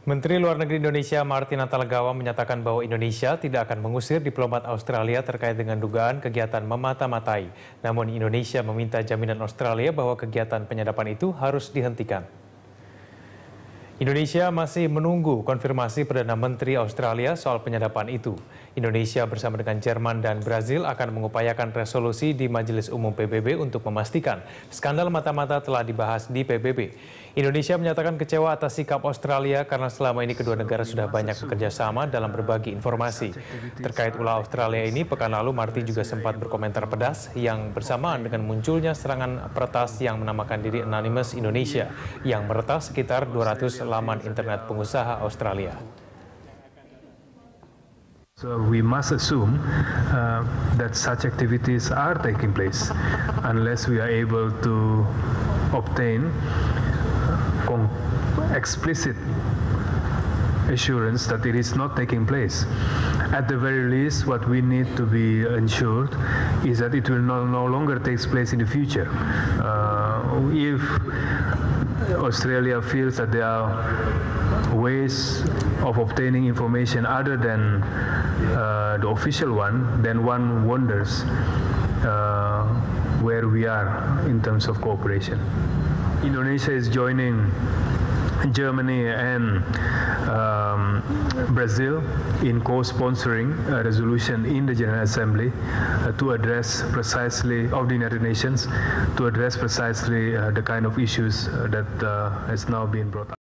Menteri Luar Negeri Indonesia Martina Talagawa menyatakan bahwa Indonesia tidak akan mengusir diplomat Australia terkait dengan dugaan kegiatan memata-matai. Namun Indonesia meminta jaminan Australia bahwa kegiatan penyadapan itu harus dihentikan. Indonesia masih menunggu konfirmasi Perdana Menteri Australia soal penyadapan itu. Indonesia bersama dengan Jerman dan Brazil akan mengupayakan resolusi di Majelis Umum PBB untuk memastikan skandal mata-mata telah dibahas di PBB. Indonesia menyatakan kecewa atas sikap Australia karena selama ini kedua negara sudah banyak bekerja sama dalam berbagi informasi. Terkait ulah Australia ini, pekan lalu Marty juga sempat berkomentar pedas yang bersamaan dengan munculnya serangan peretas yang menamakan diri Anonymous Indonesia yang meretas sekitar 200 laman internet pengusaha Australia. So we must assume uh, that such activities are taking place unless we are able to obtain explicit assurance that it is not taking place. At the very least, what we need to be ensured is that it will no, no longer take place in the future. Uh, if Australia feels that there are ways of obtaining information other than uh, the official one, then one wonders uh, where we are in terms of cooperation. Indonesia is joining Germany and um, Brazil in co-sponsoring a resolution in the General Assembly uh, to address precisely of the United Nations to address precisely uh, the kind of issues uh, that uh, has now been brought up.